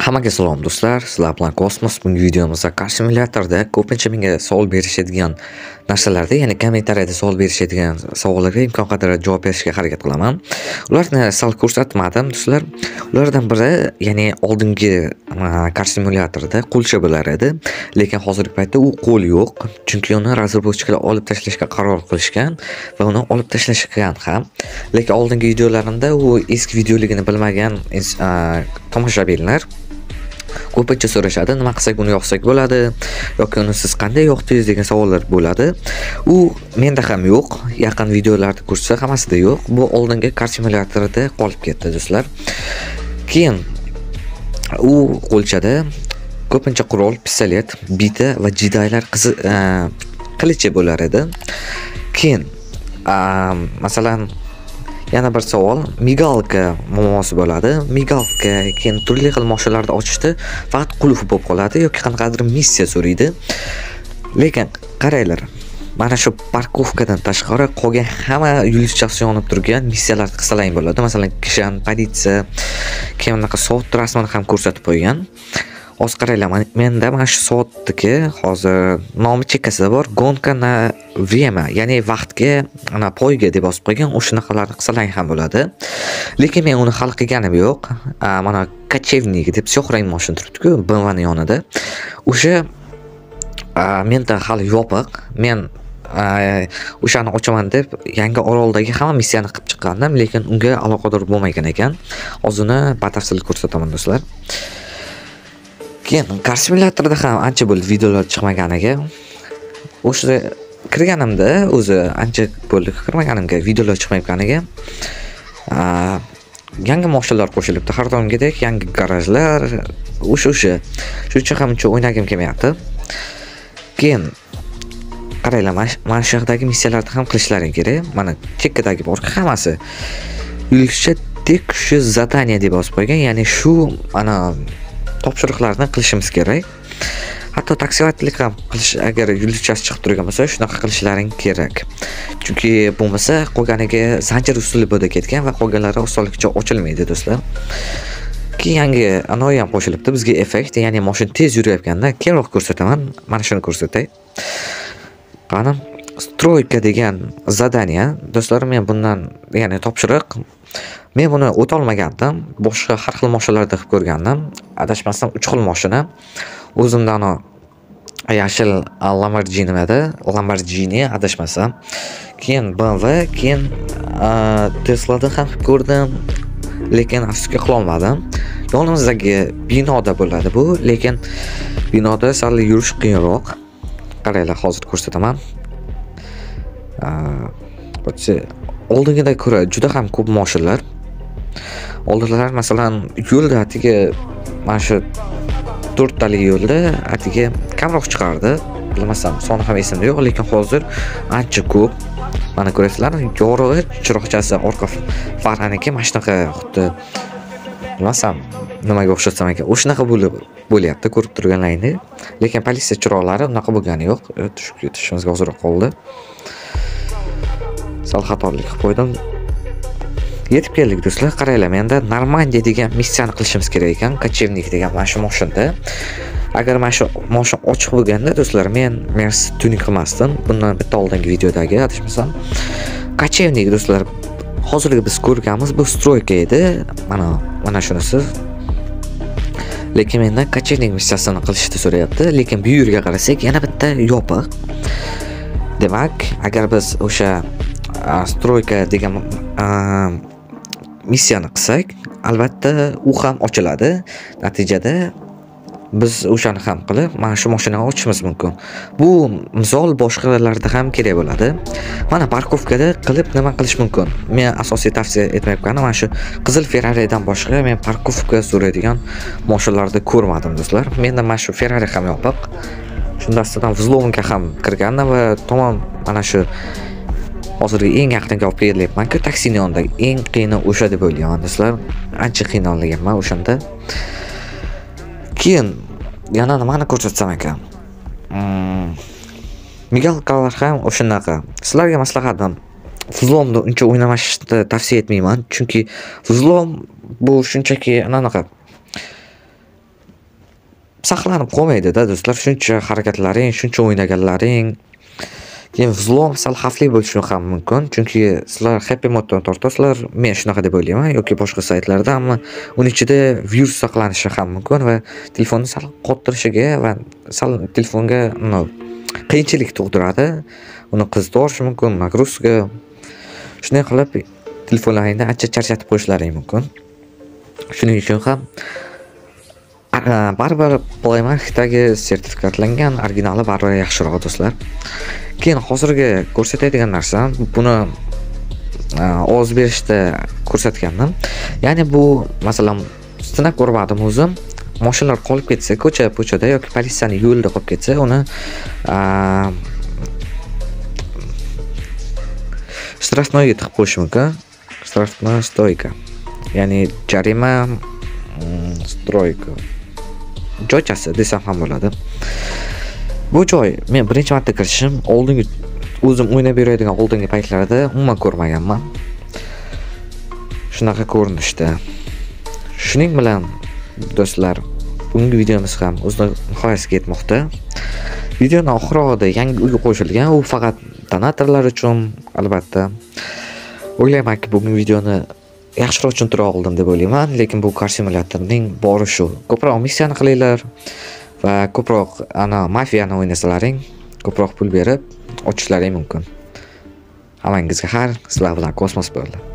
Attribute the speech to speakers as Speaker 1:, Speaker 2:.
Speaker 1: Hammaga salom do'stlar, sizlar bilan Kosmos. Bugungi videomizda Car Simulatorda ko'pincha menga savol berishadigan narsalarda, ya'ni kommentariyada savol berishadigan savollarga imkon qadar javob berishga harakat qilaman. Ularni sal ko'rsatmadim do'stlar. Ulardan biri, ya'ni oldingi Car Simulatorda qo'lcha bo'lar edi, lekin hozirgi paytda u qo'l yo'q, chunki uni razработчиклар olib tashlashga qaror qilishgan va uni olib tashlashgan ham. Lekin oldingi videolarimda u eski videoligini bilmagan tomoshabinlar ko'pincha so'rashadi nima qilsak uni yoqsak bo'ladi yoki uni siz qanday yoqdingiz degan savollar bo'ladi. U menda ham yo'q yaqin videolarni ko'rsa hammasida yo'q. Bu oldingi karsimulyatorda qolib ketdi do'stlar. Keyin u qo'lchada ko'pincha qurol pistolet bita va jidaylar e, qilichi bo'lar edi. Keyin masalan yana bir savol. Migalka muammosi bo'ladi. Migalka keyin turli xil moshinlarni ochishda faqat qulf bo'lib qoladi yoki qanaqadir missiya so'raydi. Lekin qaranglar mana shu parkovkadan tashqari qolgan hamma yulduzchasi yonib turgan missiyalarni qilsalang bo'ladi. Masalan kishan politsiya keyin unaqa soat rasmini ham ko'rsatib qo'ygan. Hozir qaranglar menda mana shu soatniki hozir nomi chekkasida bor gonka на время ya'ni vaqtga ana poyga deb yozib qo'ygan. O'shanaqalarni qilsalang ham bo'ladi. Lekin men uni hali qilganim yo'q. Mana kachevnik deb siyohrang moshina turibdiku bmvni yonida. O'sha menda hali yopiq. Men o'shani ochaman deb yangi oroldagi hamma missiyani qilib chiqqandim lekin unga aloqador bo'lmagan ekan. Hozir uni batafsil ko'rsataman do'stlar. Keyin kar simulyatorda ham ancha bo'ldi videolar chiqmaganiga. O'sha kirganimda o'zi ancha bo'ldi kirmaganimga videolar chiqmayotganiga yangi moshinalar qo'shilibdi. Har doimgidek yangi garajlar o'sha o'sha. Shuning uchun ham uncha o'ynagim kelmayapti. Keyin qaranglar mana shu yoqdagi missiyalarni ham qilishlaring kerak. Mana chekkadagi bor hammasi. Yulduzcha tekshi задание deb yozib qo'ygan. Ya'ni shu mana topshiriqlarni qilishimiz kerak. Hatto taksivatlik ham qilish agar yulduzchasi chiqib turgan bo'lsa shunaqa qilishlaring kerak. Chunki bo'lmasa qolganiga zanjir uslubida ketgan va qolganlari osonlikcha ochilmaydi do'stlar. Keyin yangi anoyi ham qo'shilibdi. Bizga effekt ya'ni mashina tez yurayotganda keyinroq ko'rsataman. Mana shuni ko'rsatay. Qani stroyka degan zadaniya. Do'stlar men bundan ya'ni topshiriq men buni o'tolmagandim. Boshqa har xil moshinalarda qilib ko'rgandim. Adashmasam uch xil moshina. O'zimda yashil lamborghini edi. Lamborghini adashmasam keyin bmw keyin teslada ham qilib ko'rdim. Lekin afsuski qilolmadim yonimizdagi binoda bo'ladi bu. Lekin binoda sal yurish qiyinroq qaranglar hozir ko'rsataman. Oldingidan ko'ra juda ham ko'p moshinlar oldinlar masalan yo'lda atigi mana shu to'rttali yo'lda atigi kamroq chiqardi. Bilmasam soni ham esimda yo'q lekin hozir ancha ko'p. Mana ko'rasizlar yorug'i er, chiroqchasi orqa faraniki mana shunaqa xuddi bilmasam nimaga o'xshatsam ekan. O'shanaqa bo'lib bo'lyapti ko'rib turganlaringdek lekin politsiya chiroqlari unaqa bo'lgani yo'q. Tushib ketishimizga ozroq qoldi. Sal xatolik qilib qo'ydim. Yetib keldik do'stlar. Qaranglar menda normandiya degan missiyani qilishimiz kerak ekan. Kочевник degan mana shu moshinda agar mana shu moshin ochiq bo'lganda do'stlar men mersi tuning qilmasdim. Bundan bitta oldingi videodagi adashmasam. Kочевник do'stlar hozirgi biz ko'rganimiz bu stroyka edi. Mana mana shunisi. Lekin mendan kочевник missiyasini qilishni so'rayapti. Lekin bu yerga qarasak yana bitta yopiq. Demak agar biz o'sha stroyka degan missiyani qilsak albatta u ham ochiladi. Natijada biz o'shani ham qilib mana shu mashinani ochishimiz mumkin. Bu misol boshqalarda ham kerak bo'ladi. Mana parkovkada qilib nima qilish mumkin? Men asosiy tavsiya etmayotganim mana shu qizil ferraridan boshqa men parkovka so'raydigan mashinalarni ko'rmadim do'stlar. Menda mana shu ferrari ham yopiq. Shundasidan взломка ham kirgandim va tamom mana shu hozirgi eng yaqinga olib kelyapmanku taksini yonidagi eng qiyini o'sha deb o'ylayman do'stlar ancha qiynalganman o'shanda. Keyin yana nimani ko'rsatsam ekan? Hmm, Migalkalar ham o'shanaqa. Sizlarga maslahatim vzlomni uncha o'ynamashni tavsiya etmayman chunki vzlom bu shunchaki anaqa saqlanib qolmaydida do'stlar. Shuncha harakatlaring shuncha o'ynaganlaring. Keyin vzlom sal xavfli bo'lishi ham mumkin. Chunki sizlar happy moddan tortasizlar men shunaqa deb o'ylayman yoki boshqa saytlarda ammo uni ichida virus saqlanishi ham mumkin va telefonni sal qottirishiga va sal telefonga qiyinchilik tug'diradi. Uni qizitib mumkin nagruzka shunday qilib telefonlaringni ancha charchatib qo'yishlaring mumkin. Shuning uchun ham baribir playmarketdagi sertifikatlangan originali baribir yaxshiroq do'stlar. Keyin hozirgi ko'rsatadigan narsam buni e, ovoz berishda ko'rsatgandim. Ya'ni bu masalan sinab ko'rmadim o'zim. Moshinalar qolib ketsa ko'cha po'chada yoki politsiyani yo'lida qolib ketsa uni e, shtrafnoyga tiqib qo'yish mumkin. Штрафная stoyka ya'ni jarima mm, stroyka. Joychasi desam ham bo'ladi. Bu joy men birinchi marta kirishim oldingi o'zim o'ynab yuradigan oldingi paytlarda umuman ko'rmaganman. Shunaqa ko'rinishda. Shuning bilan do'stlar bugungi videomiz ham o'z nihoyasiga yetmoqda. Videoni oxirida yangi uy qo'shilgan u faqat donatorlar uchun albatta. O'ylaymanki bugungi videoni yaxshiroq tushuntira oldim deb o'ylayman. Lekin bu kar simulyatorning bori shu. Ko'proq missiyani qilinglar va ko'proq ana mafiyani o'ynasalaring ko'proq pul berib ochishlaring mumkin. Hammangizga xayr sizlar bilan kosmos bo'ldi.